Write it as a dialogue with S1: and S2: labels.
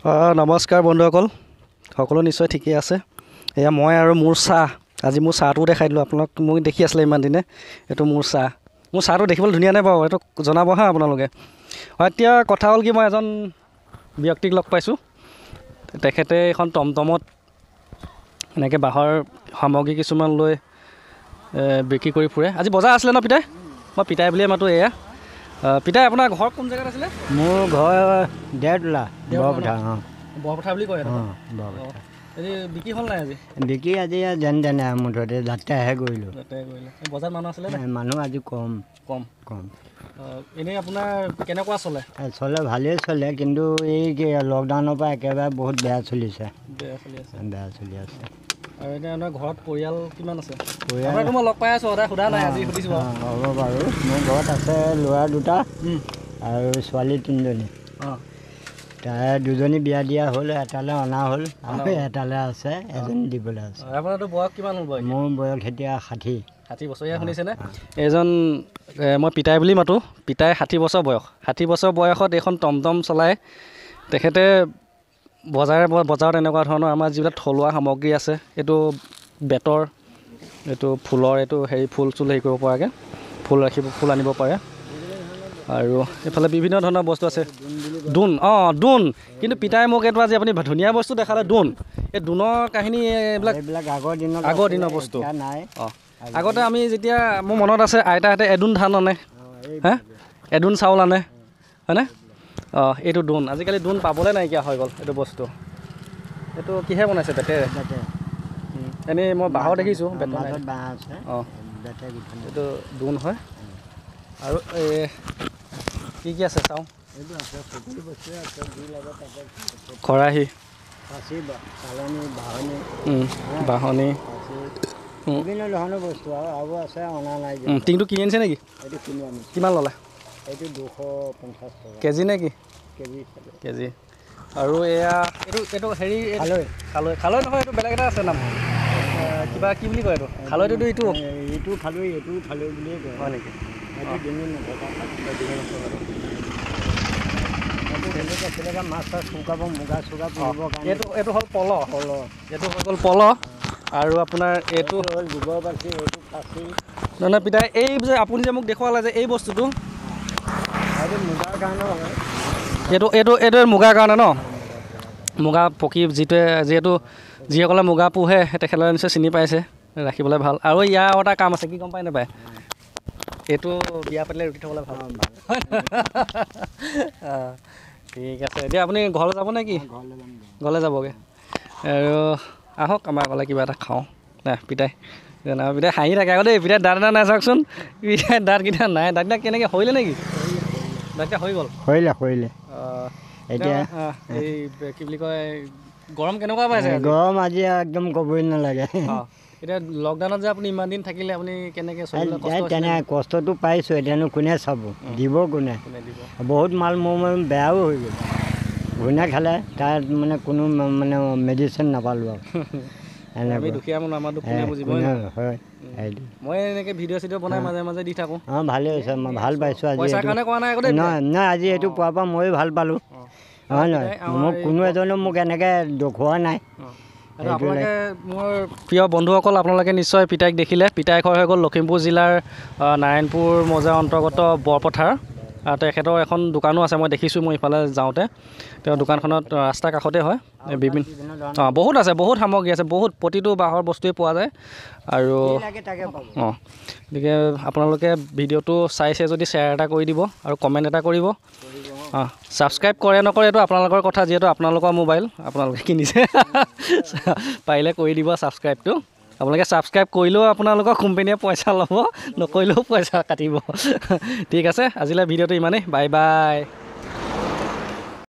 S1: নমস্কাৰ বন্ধুসকল সকলো নিশ্চয় ঠিকেই আছে। এয়া মই আৰু মোৰ চাহ। আজি মোৰ চাহটোও দেখাই দিলোঁ। আপোনালোক মোক দেখি আছিলে ইমান দিনে। এইটো মোৰ চাহ। মোৰ চাহটো দেখিবলৈ ধুনীয়া নাই বাৰু? এইটো জনাব হা আপোনালোকে। হয় এতিয়া কথা হ'ল কি মই এজন ব্যক্তিক লগ পাইছোঁ। তেখেতে এখন টমটমত এনেকৈ বাঁহৰ সামগ্ৰী কিছুমান লৈ বিক্ৰী কৰি ফুৰে। আজি বজাৰ আছিলে ন পিতাই? মই পিতাই বুলিয়ে মাতোঁ এয়া। পিতাই আপোনাৰ ঘৰ কোন জেগাত আছিলে?
S2: মোৰ ঘৰ দেৰতোলা বৰপথাৰ অঁ।
S1: বৰপথাৰ বুলি কয়
S2: অঁ বৰপথাৰ
S1: বিক্ৰী হ'ল নাই আজি?
S2: বিকি আজি যেন তেনে মুঠতে যাত্ৰাহে কৰিলোঁ।
S1: বজাৰত মানুহ আছিলে
S2: মানুহ আজি কম।
S1: কম।
S2: কম।
S1: এনেই আপোনাৰ কেনেকুৱা চলে?
S2: চলে ভালেই চলে কিন্তু এই লকডাউনৰ পৰা একেবাৰে বহুত বেয়া চলিছে।
S1: বেয়া চলি আছে।
S2: বেয়া চলি আছে।
S1: আৰু এতিয়া আপোনাৰ ঘৰত পৰিয়াল কিমান আছে?
S2: পৰিয়াল
S1: আপোনাৰতো মই লগ পাই আছোঁ সদায় সোধা নাই আজি সুধিছোঁ
S2: হ'ব বাৰু। মোৰ ঘৰত আছে ল'ৰা দুটা আৰু ছোৱালী তিনিজনী।
S1: অঁ।
S2: তাৰে দুজনী বিয়া দিয়া হ'ল এটালৈ অনা হ'ল আৰু এটালৈ আছে এজনী দিবলৈ আছে।
S1: আপোনাৰতো বয়স কিমান হ'ল বাৰু
S2: মোৰ বয়স এতিয়া ষাঠি।
S1: ষাঠি বছৰীয়া শুনিছেনে? এইজন এ, মই পিতাই বুলি মাতোঁ পিতাই ষাঠি বছৰ বয়স। ষাঠি বছৰ বয়সত এইখন টমটম চলাই তেখেতে বজাৰে বজাৰত এনেকুৱা ধৰণৰ আমাৰ যিবিলাক থলুৱা সামগ্ৰী আছে এইটো বেতৰ এইটো ফুলৰ এইটো হেৰি ফুল চুল হেৰি কৰিব পৰাকৈ ফুল ৰাখিব ফুল আনিব পাৰে। আৰু এইফালে বিভিন্ন ধৰণৰ বস্তু আছে। দোণ অঁ দোণ কিন্তু পিতাই মোক এইটো আজি আপুনি ধুনীয়া বস্তু দেখালে দোণ এই দোণৰ কাহিনী এইবিলাক
S2: আগৰ দিনত
S1: আগৰ দিনৰ বস্তু। অঁ আগতে আমি যেতিয়া মোৰ মনত আছে আইতাহঁতে এদোণ ধান আনে। হে? এদোণ চাউল আনে হয়নে? অঁ এইটো দোণ আজিকালি দোণ পাবলৈ নাইকিয়া হৈ গ'ল এইটো বস্তু। এইটো কিহে বনাইছে উম, এনেই মই বাঁহৰ দেখিছোঁ
S2: আছে।
S1: অঁ এইটো দোণ হয়। আৰু এই কি কি আছে চাওঁ। খৰাহি।
S2: বাহনী। বিভিন্ন ধৰণৰ বস্তু আৰু আৰু আছে অনা নাই
S1: টিংটো কিনি আনিছে নেকি? কিমান ল'লে?
S2: এইটো দুশ পঞ্চাছ টকা।
S1: কেজি নে কি?
S2: KG
S1: KG. আৰু এয়া এইটো এইটো হেৰি
S2: খালৈ।
S1: খালৈ। খালৈ নহয় এইটো বেলেগ এটা আছে নাম। কিবা কি বুলি কয় এইটো? খালৈটোতো এইটো
S2: এইটো খালৈ এইটো খালৈ বুলিয়ে কয়।
S1: হয় নেকি?
S2: এইটো ডিঙি নথকা এইটো তেনেকৈ কেতিয়াবা মাছ চাছ শুকাব মুগা চুগা পুৰিবৰ কাৰণে।
S1: এইটো এইটো হ'ল পল।
S2: পল।
S1: এইটো হৈ গ'ল পল। আৰু আপোনাৰ এইটো
S2: এইটো হ'ল গোবৰ পাচি এইটো পাচি
S1: নহয় নহয় পিতাই এই যে আপুনি যে মোক দেখুৱালে যে এই বস্তুটো
S2: এইটো
S1: এইটো এইটো এইটো মুগাৰ কাৰণে ন? মুগা পকি যিটোৱে যিহেতু যিসকলে মুগা পোহে তেখেতলোকে নিশ্চয় চিনি পাইছে ৰাখিবলৈ ভাল। আৰু ইয়াৰ এটা কাম আছে কি গম পাই নাপায়? এইটো বিয়া পাতিলে ৰুটি থ'বলৈ ভাল। ঠিক আছে। এতিয়া আপুনি ঘৰলৈ যাব নে কি?
S2: ঘৰলৈ
S1: যাবগৈ। আৰু আহক আমাৰ ঘৰলৈ কিবা এটা খাওঁ। নাই পিতাই পিতাই হাঁহি থাকে। আকৌ দেই পিতাই দাঁত এটা নাই চাওকচোন। পিতাই দাঁতকেইটা নাই। দাঁতকেইটা কেনেকৈ সৰিলে নেকি? দাঁতকেইটা হৈ গ'ল।
S2: সৰিলে সৰিলে
S1: অঁ,
S2: এতিয়া
S1: আহ, এই কি বুলি কয় গৰম কেনেকুৱা পাইছে আজি?
S2: গৰম আজি একদম ক'বই নালাগে।
S1: এতিয়া লকডাউনত যে আপুনি ইমান দিন থাকিলে আপুনি কেনেকৈ
S2: তেনে কষ্টটো পাইছোঁ এতিয়ানো কোনে চাব? দিব কোনে? বহুত মাল মোৰ বেয়াও হৈ গ'ল। ঘূণে খালে তাত মানে কোনো মানে মেডিচিন নাপালোঁ আৰু।
S1: আমি দুখীয়া মানুহ আমাৰ বুজিব
S2: হয়।
S1: মই এনেকৈ ভিডিঅ' চিডিঅ' বনাই মাজে মাজে দি থাকোঁ।
S2: অঁ ভালেই হৈছে মই ভাল পাইছোঁ আজি
S1: কাৰণে কৰা নাই
S2: নহয় নহয় আজি এইটো পোৱাৰ পৰা ময়ো ভাল পালোঁ। হয় নহয় মোক কোনো এজনে মোক এনেকৈ দেখুওৱা নাই।
S1: আপোনালোকে মোৰ প্ৰিয় বন্ধুসকল আপোনালোকে নিশ্চয় পিতাইক দেখিলে। পিতাই ঘৰ হৈ গ'ল লখিমপুৰ জিলাৰ নাৰায়ণপুৰ মৌজাৰ অন্তৰ্গত বৰপথাৰ। তেখেতৰ এখন দোকানো আছে মই দেখিছোঁ মই ইফালে যাওঁতে। তেওঁৰ দোকানখনত ৰাস্তাৰ কাষতে হয়। বিভিন্ন অঁ বহুত আছে বহুত সামগ্ৰী আছে বহুত প্ৰতিটো বাঁহৰ বস্তুৱেই পোৱা যায়। আৰু অঁ গতিকে আপোনালোকে ভিডিঅ'টো চাইছে যদি শ্বেয়াৰ এটা কৰি দিব আৰু কমেণ্ট এটা কৰিব। অঁ। ছাবস্ক্ৰাইব কৰে নকৰে এইটো আপোনালোকৰ কথা যিহেতু আপোনালোকৰ মোবাইল আপোনালোকে কিনিছে। পাৰিলে কৰি দিব ছাবস্ক্ৰাইবটো। আপোনালোকে ছাবস্ক্ৰাইব কৰিলেও আপোনালোকৰ কোম্পেনীয়ে পইচা ল'ব নকৰিলেও পইচা কাটিব। ঠিক আছে আজিলৈ ভিডিঅ'টো ইমানেই। Bye bye.